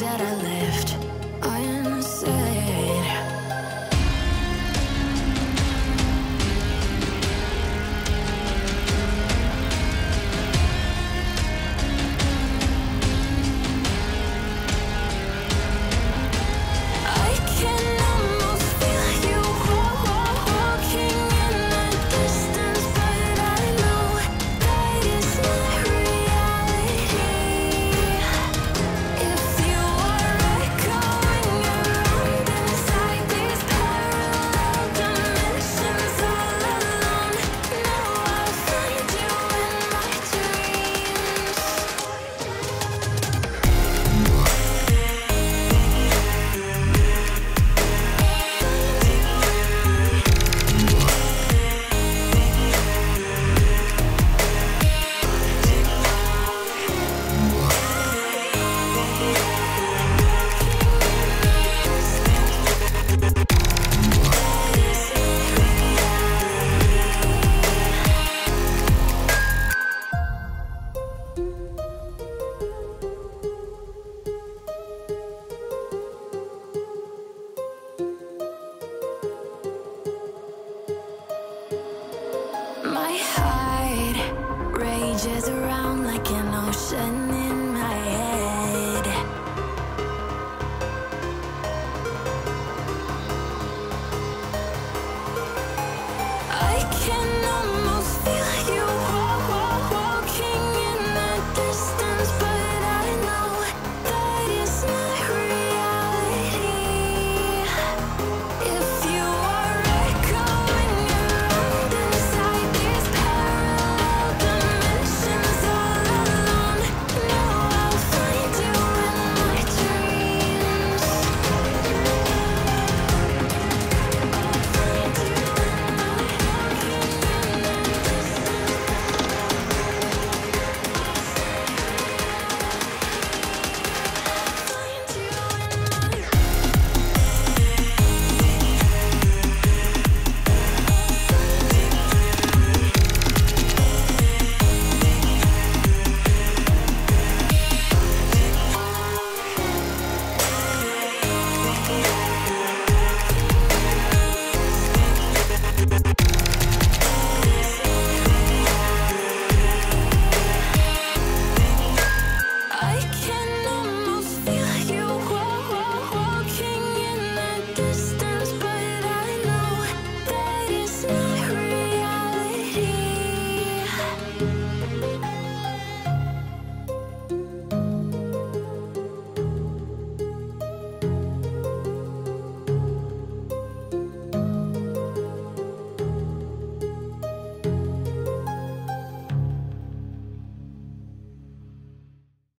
that I left. swirls around like an ocean in my head.